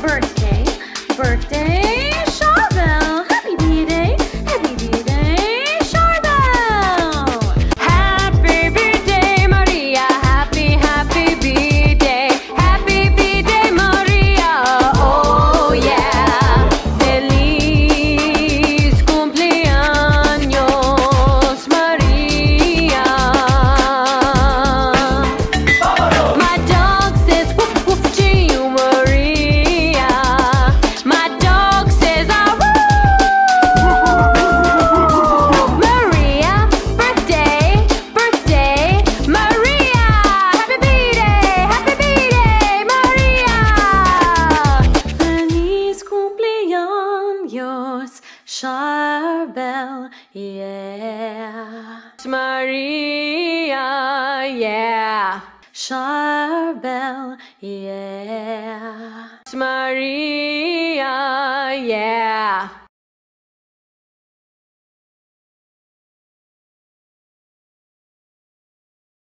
birthday, birthday. Rose Charbel, yeah. Maria, yeah. Charbel, yeah. Maria.